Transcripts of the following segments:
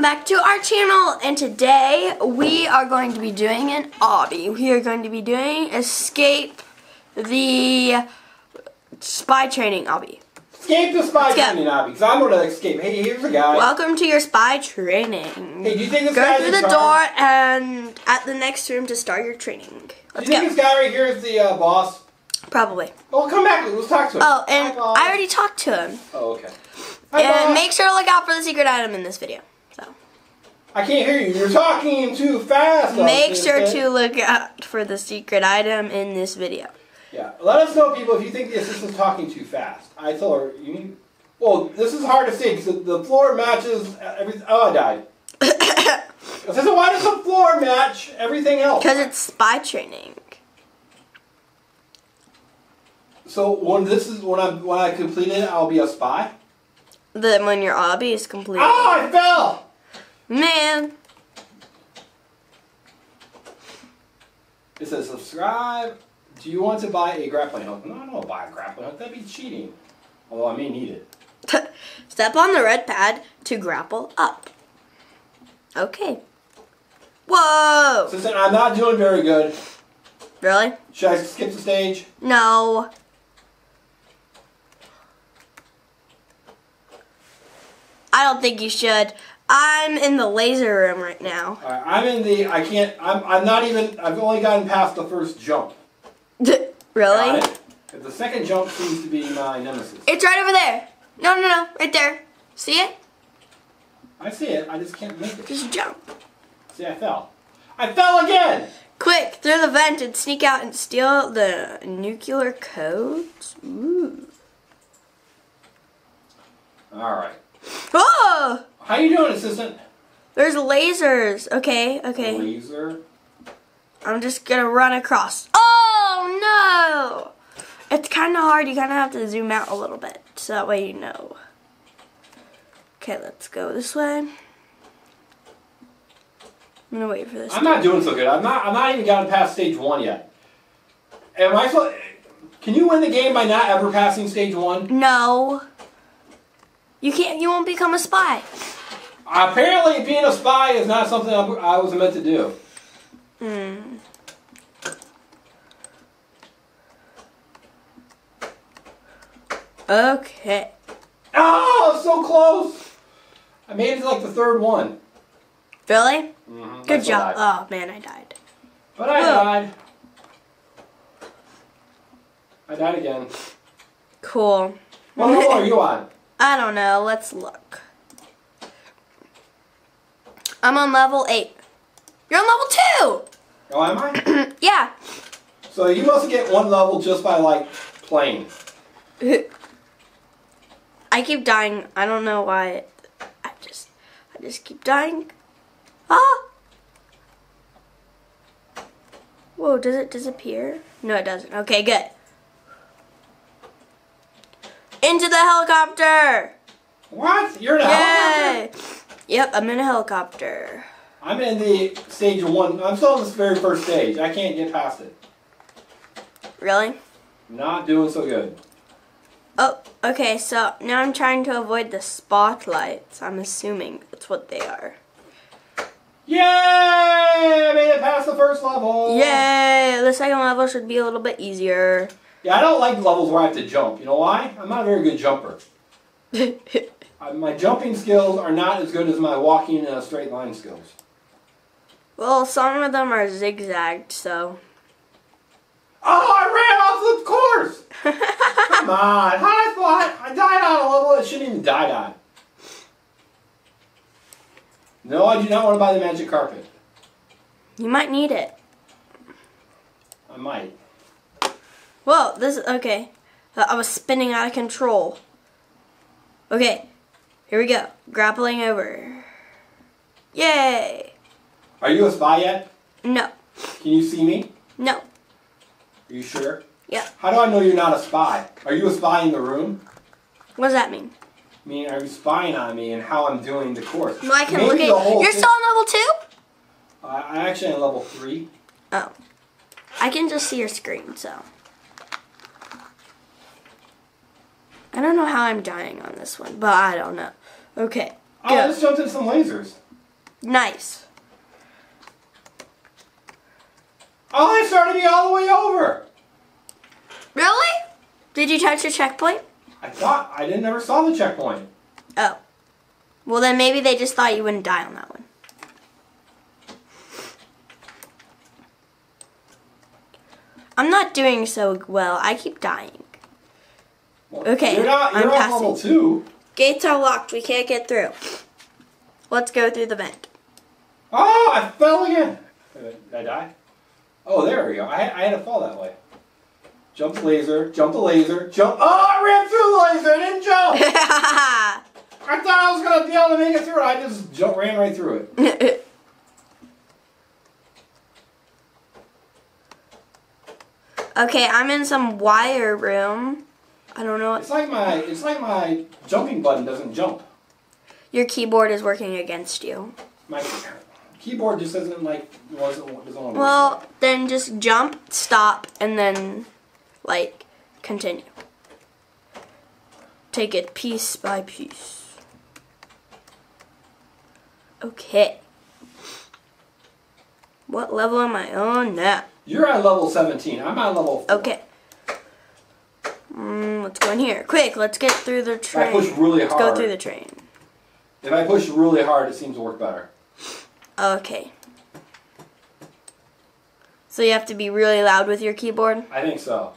welcome back to our channel and today we are going to be doing an obby. We are going to be doing Escape the Spy Training obby. Escape the spy Let's go. training obby, because I'm gonna escape. Hey, here's a guy. Welcome to your spy training. hey, do you think this Go through the door and at the next room to start your training. Do Let's you think go. this guy right here is the uh, boss? Probably. Well, come back. Let's talk to him. Oh, and Hi. I already talked to him. Oh, okay. Hi, And make sure to look out for the secret item in this video. I can't hear you. You're talking too fast. make sure to look out for the secret item in this video. Yeah. Let us know, people, if you think the assistant's talking too fast. I told her you need. Well, this is hard to see because the floor matches uh, everything. Oh, I died. So why does the floor match everything else? Because it's spy training. So when this is when I when I complete it, I'll be a spy. Then when your obby is complete. Oh, ah, I fell. Man. It says subscribe. Do you want to buy a grappling hook? No, I don't want to buy a grappling hook. That'd be cheating. Although I may need it. Step on the red pad to grapple up. Okay. Whoa! Assistant, I'm not doing very good. Really? Should I skip the stage? No. I don't think you should. I'm in the laser room right now. Alright, I'm in the. I can't. I'm. I'm not even. I've only gotten past the first jump. really? The second jump seems to be my nemesis. It's right over there. No, no, no. Right there. See it? I see it. I just can't make it. Just jump. See, I fell. I fell again. Quick, through the vent and sneak out and steal the nuclear codes. Ooh. All right. Oh! How you doing, assistant? There's lasers. Okay, okay. Laser. I'm just gonna run across. Oh no! It's kind of hard. You kind of have to zoom out a little bit so that way you know. Okay, let's go this way. I'm gonna wait for this. I'm not doing so good. I'm not. I'm not even gotten past stage one yet. Am I? So, can you win the game by not ever passing stage one? No. You can't. You won't become a spy. Apparently, being a spy is not something I was meant to do. Hmm. Okay. Oh, so close! I made it to like the third one. Really? Mhm, Good I job. Oh man, I died. But I Oh. died. I died again. Cool. What level are you on? I don't know. Let's look. I'm on level 8. You're on level 2! Oh, am I? 2! yeah. So you must get one level just by like playing. I keep dying. I don't know why. I just I just keep dying. Ah! Whoa, does it disappear? No, it doesn't. Okay, good. Into the helicopter! What? You're in a helicopter? Yep, I'm in a helicopter. I'm in the stage one. I'm still in this very first stage. I can't get past it. Really? Not doing so good. Oh, okay, so now I'm trying to avoid the spotlights. I'm assuming that's what they are. Yay! I made it past the first level. Yay! The second level should be a little bit easier. Yeah, I don't like levels where I have to jump. You know why? I'm not a very good jumper. Uh, My jumping skills are not as good as my walking in a straight line skills. well, some of them are zigzagged, so. Oh, I ran off the course! Come on, I thought I died on a level I shouldn't even died on. No, I do not want to buy the magic carpet. You might need it. I might. Whoa, this is okay. Uh, I was spinning out of control. Okay, here we go. Grappling over. Yay! Are you a spy yet? No, Can you see me? no. Are you sure? Yeah. How do I know you're not a spy? Are you a spy in the room? What does that mean? I mean, are you spying on me and how I'm doing the course? Well, I can Maybe look at. whole You're still on level two? I I actually am level three. Oh. I can just see your screen, so. I don't know how I'm dying on this one, but I don't know. Okay. Oh, Go. I just jumped into some lasers. Nice. Oh, they started me all the way over. Really? Did you touch the checkpoint? I thought I didn't ever saw the checkpoint. Oh. Well, then maybe they just thought you wouldn't die on that one. I'm not doing so well. I keep dying. Well, Okay, You're not. You're I'm on passing. level two. Gates are locked. We can't get through. Let's go through the vent. Oh, I fell again. Did I die? Oh, there we go. I, I had to fall that way. Jump the laser. Jump the laser. Jump. Oh, I ran through the laser. I didn't jump. I thought I was gonna be able to make it through. I just jump, ran right through it. okay, I'm in some wire room. I don't know. It's like my. It's like my jumping button doesn't jump. Your keyboard is working against you. My keyboard just doesn't like wasn't doesn't to. Well, then just jump, stop, and then, like, continue. Take it piece by piece. Okay. What level am I on now? You're at level 17. I'm at level. Four. Okay. Mm, let's go in here. Quick, let's get through the If I train. push really Let's hard. go through the train. If I push really hard, it seems to work better. Okay. So you have to be really loud with your keyboard? I think so.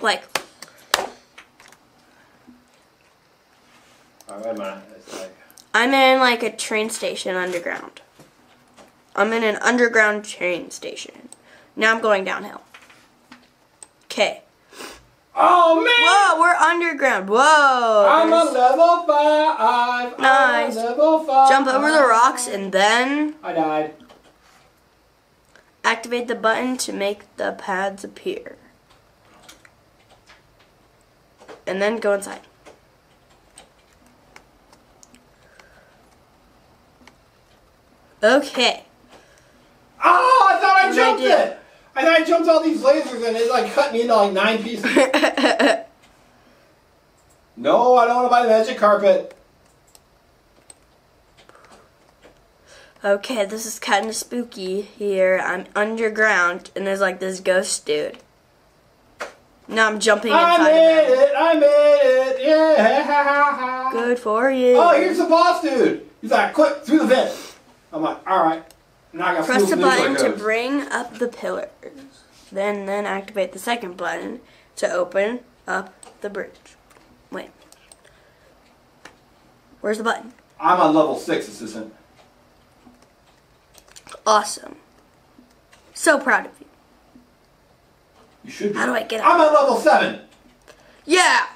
Like, wait a minute. It's like. I'm in like a train station underground. I'm in an underground train station. Now I'm going downhill. Okay. Oh man! Whoa, we're underground. Whoa. I'm a level five. Nice. Level five. Jump over the rocks and then I died. activate the button to make the pads appear. And then go inside. Okay. Oh, I thought I did I jumped it. I thought I jumped all these lasers and it like cut me into like nine pieces. no, I don't want to buy the magic carpet. Okay, this is kind of spooky here. I'm underground, and there's like this ghost dude. Now I'm jumping I inside made it. I made it. Yeah. Good for you. Oh, here's the boss dude. He's like, quick, through the vent. I'm like, all right. Now I got Press the button to bring up the pillars. Then, then activate the second button to open up the bridge. Wait. Where's the button? I'm on level six, assistant. Awesome. So proud of you. You should be. How do I get up? I'm at level seven. Yeah.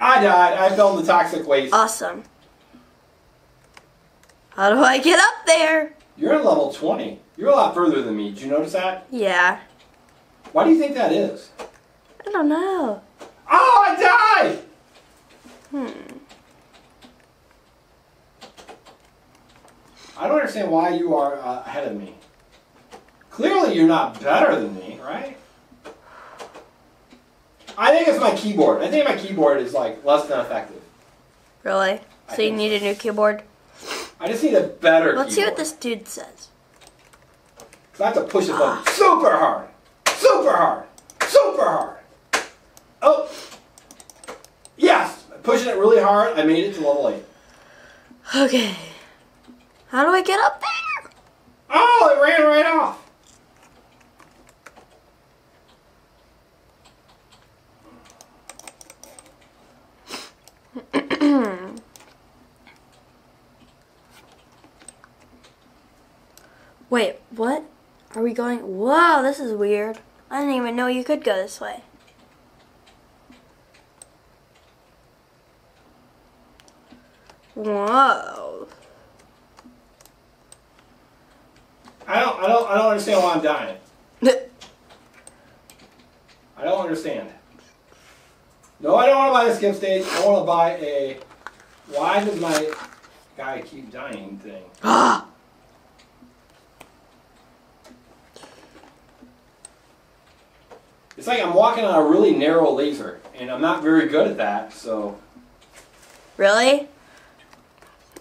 I died. I fell in the toxic waste. Awesome. How do I get up there? You're at level 20. You're a lot further than me. Did you notice that? Yeah. Why do you think that is? I don't know. Oh, I died! Hmm. I don't understand why you are uh, ahead of me. Clearly, you're not better than me, right? I think it's my keyboard. I think my keyboard is like less than effective. Really? I So you need a new keyboard? I just need a better Let's see what this dude says. I have to push the button Ah. super hard, super hard, super hard. Oh, yes! Pushing it really hard, I made it to level eight. Okay. How do I get up there? Oh, it ran right off. Wait, what? Are we going? Whoa, this is weird. I didn't even know you could go this way. Whoa. I don't, I don't, I don't understand why I'm dying. I don't understand. No, I don't want to buy the skip stage. I want to buy a. Why does my guy keep dying thing? Ah! It's like I'm walking on a really narrow laser, and I'm not very good at that. So Really?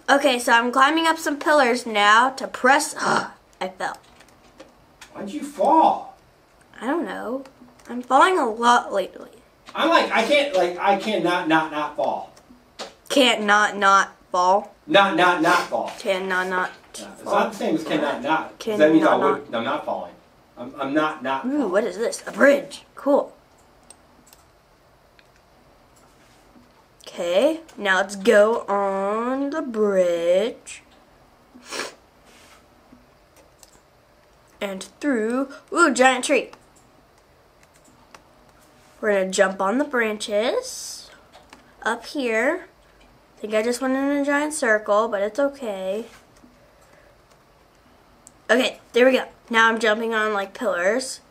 Okay, so I'm climbing up some pillars now to press. Ah, I fell. Why'd you fall? I don't know. I'm falling a lot lately. I'm like, I can't, like, I can't not, not, not fall. Can't not not fall. Not, not, not fall. Can not not. Yeah, it's not the same as cannot not. 'cause Can that means I not would, I'm not falling. I'm, I'm not not. Ooh, what is this? A bridge. Cool. Okay, now let's go on the bridge. And through. Ooh, giant tree. We're gonna jump on the branches. Up here. I think I just went in a giant circle, but it's okay. Okay, there we go. Now I'm jumping on like pillars.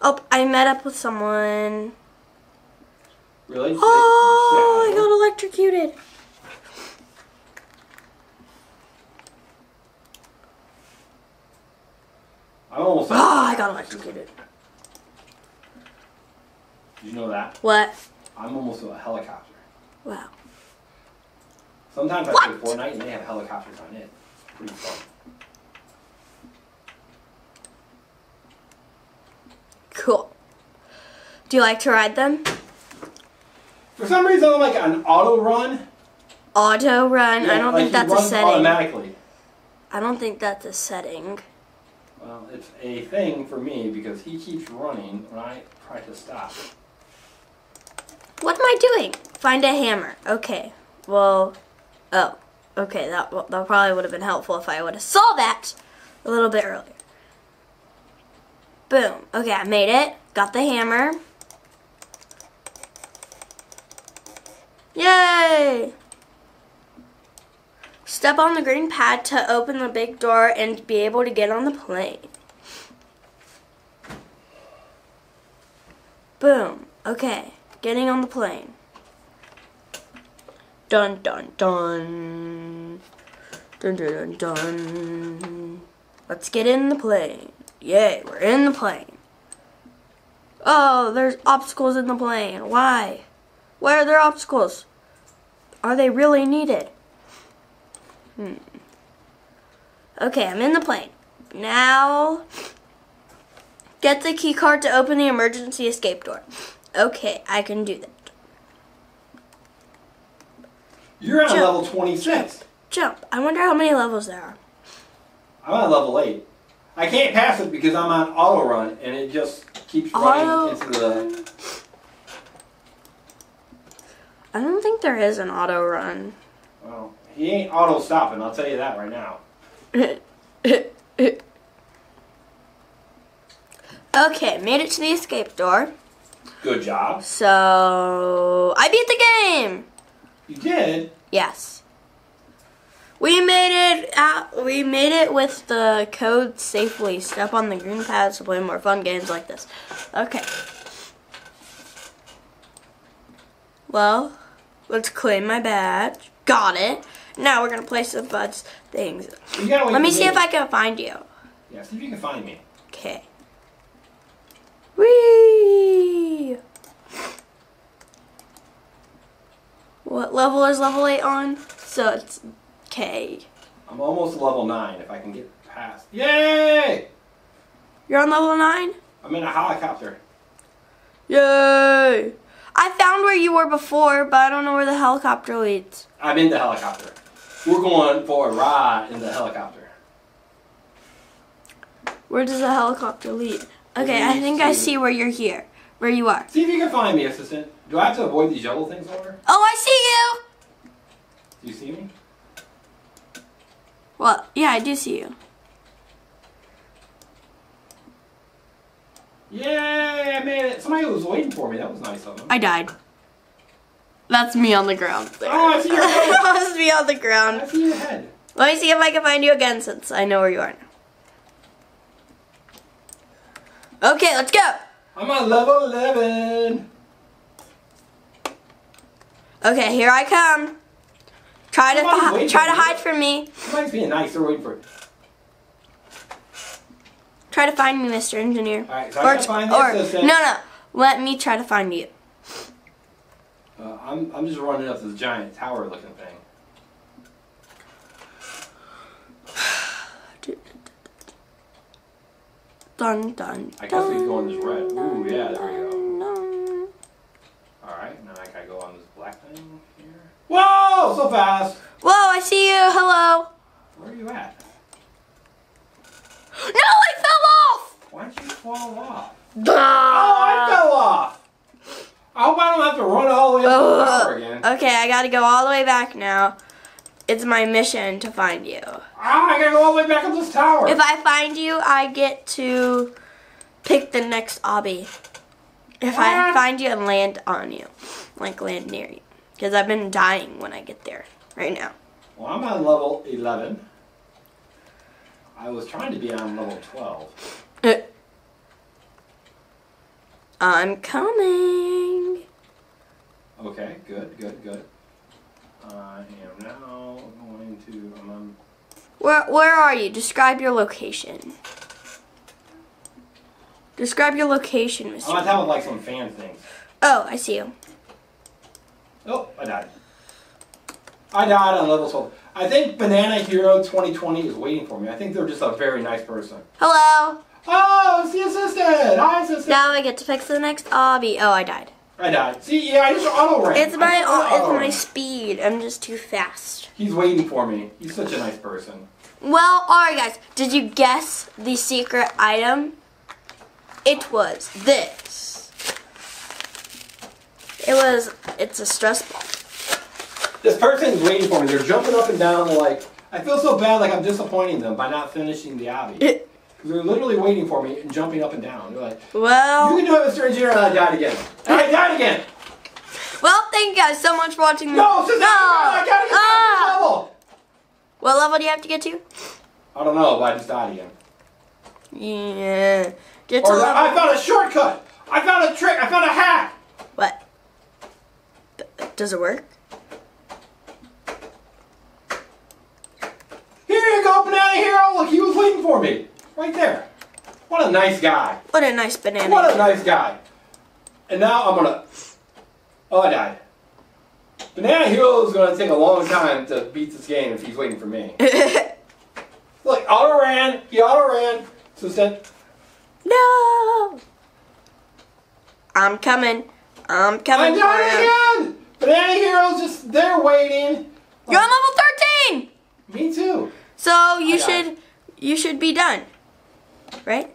Oh, I met up with someone. Really? Oh, I got electrocuted. I'm almost. Oh, I got electrocuted. Did you know that? What? I'm almost a helicopter. Wow. Sometimes I What? play Fortnite and they have helicopters on it. Pretty fun. Cool. Do you like to ride them? For some reason, I'm like an auto run. Auto run. I don't like think that's a setting. Automatically. I don't think that's a setting. Well, it's a thing for me because he keeps running when I try to stop. What am I doing? Find a hammer. Okay. Well, oh. Okay, that, that probably would have been helpful if I would have saw that a little bit earlier. Boom. Okay, I made it. Got the hammer. Yay! Step on the green pad to open the big door and be able to get on the plane. Boom. Okay, getting on the plane. Dun dun dun. Dun dun dun dun. Let's get in the plane. Yay, we're in the plane. Oh, there's obstacles in the plane. Why? Why are there obstacles? Are they really needed? Hmm. Okay, I'm in the plane. Now, get the key card to open the emergency escape door. Okay, I can do that. You're on Jump. level 26. Jump. I wonder how many levels there are. I'm on level 8. I can't pass it because I'm on auto run and it just keeps running Auto into the. I don't think there is an auto run. Well, he ain't auto stopping, I'll tell you that right now. okay, made it to the escape door. Good job. So I beat the game. You did? Yes. We made it out we made it with the code safely. Step on the green pads to play more fun games like this. Okay. Well, let's claim my badge. Got it. Now we're gonna play some Bud's things. You gotta wait Let me see if I can find you. Yeah, see if you can find me. Okay. Whee! What level is level 8 on? So it's K. I'm almost level 9 if I can get past. Yay! You're on level 9? I'm in a helicopter. Yay! I found where you were before, but I don't know where the helicopter leads. I'm in the helicopter. We're going for a ride in the helicopter. Where does the helicopter lead? Okay, I think I see where you're here. Where you are. See if you can find me, assistant. Do I have to avoid these yellow things over? Oh, I see you! Do you see me? Well, yeah, I do see you. Yay! I made it. Somebody was waiting for me. That was nice of them. I died. That's me on the ground. There. Oh, I see your head. That's me on the ground. I see your head. Let me see if I can find you again since I know where you are now. Okay, let's go. I'm on level 11. Okay, here I come. Try to Somebody's waiting try to hide from me. Somebody's being nice. They're waiting for it try to find me, Mr. Engineer. So or, or no, no. Let me try to find you. Uh, I'm, I'm just running up this giant tower looking thing. Dun, dun, I guess we can go on this red. Ooh, yeah, there we go. Alright, now I gotta go on this black thing here. Whoa! So fast! Whoa, I see you! Hello! Where are you at? No! Fall off? Duh. Oh, I fell off! I hope I don't have to run all the way up the tower again. Okay, I gotta go all the way back now. It's my mission to find you. Ah, I gotta go all the way back up this tower. If I find you, I get to pick the next obby. If I find you and land on you, like land near you, because I've been dying when I get there right now. Well, I'm on level 11. I was trying to be on level 12. I'm coming. Okay, good, good, good. I am now going to. I'm on. Where Where are you? Describe your location. Describe your location, Mr. I'm on Mr. top of like some fan things. Oh, I see you. Oh, I died. I died on level 12. I think Banana Hero 2020 is waiting for me. I think they're just a very nice person. Hello. Oh, it's the assistant! Hi, assistant! Now I get to fix the next obby. Oh, I died. I died. See, yeah, I just auto ran. It's my it's my speed. I'm just too fast. He's waiting for me. He's such a nice person. Well, alright guys, did you guess the secret item? It was this. It was, it's a stress ball. This person's waiting for me. They're jumping up and down. They're like, I feel so bad like I'm disappointing them by not finishing the obby. 'Cause they're literally waiting for me and jumping up and down. They're like, you Well, can do it, Mr. Engineer, and I died again. And I died again! well, thank you guys so much for watching. No, sister, no. I gotta get Ah! to this level! What level do you have to get to? I don't know, but I just died again. Yeah. Get to Or that, I level. found a shortcut! I found a trick! I found a hack! What? Does it work? Here you go, Banana Hero! Look, he was waiting for me. Right there. What a nice guy. What a nice banana. What a nice guy. And now I'm gonna. Oh, I died. Banana Hero is gonna take a long time to beat this game if he's waiting for me. Look, auto ran. He auto ran. So instead, no. I'm coming. I'm coming. died you. again. Banana Hero's just there waiting. You're on level 13. Me too. So you should you should be done. Right?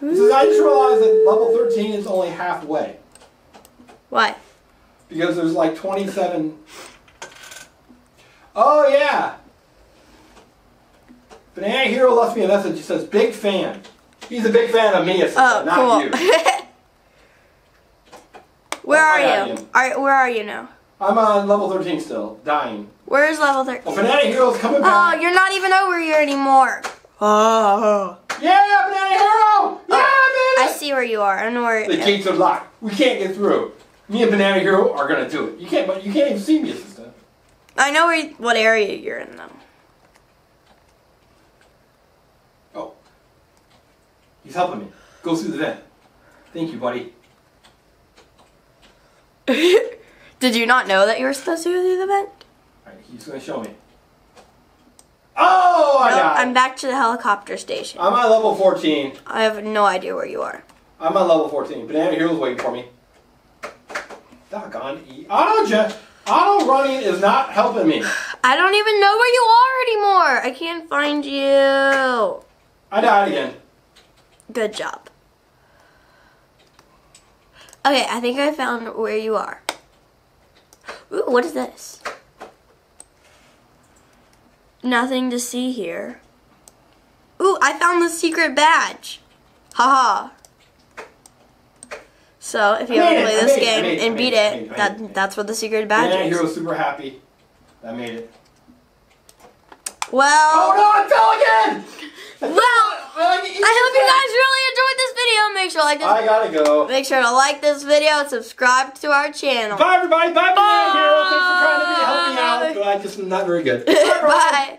This I just realized that level 13 is only halfway Why? because there's like 27. Oh yeah. Banana Hero left me a message. He says, "Big fan." He's a big fan of me, Assistant, Oh, not cool. you. where Oh, are I got you? you. Are where are you now? I'm on level 13 still, dying. Where is level 13? Well, Banana Hero's coming oh, back. Oh, you're not even over here anymore. Oh. Yeah, Banana Hero! Oh, yeah, I see where you are. I know where. The gates are locked. We can't get through. Me and Banana Hero are gonna do it. You can't, but you can't even see me, Assistant. I know where what area you're in though. Oh, he's helping me. Go through the vent. Thank you, buddy. Did you not know that you were supposed to go through the vent? Right, he's gonna show me. Oh, I No, died. I'm back to the helicopter station. I'm on level 14. I have no idea where you are. I'm on level 14. Banana Hero's waiting for me. Doggone E. Auto jet. Auto running is not helping me. I don't even know where you are anymore. I can't find you. I died again. Good job. Okay, I think I found where you are. Ooh, what is this? Nothing to see here. Ooh, I found the secret badge. Haha. So, if you ever play this it, game it, and made beat it, it, it, that it. that's what the secret badge Banana is. Hero's super happy. I made it. Well, Oh no, I fell again! well, I hope you guys really enjoyed this video. Make sure to like this I gotta go. Make sure to like this video and subscribe to our channel. Bye everybody. Bye, Hero. Thanks for trying to be, help me Bye. out, I just am not very good. Bye.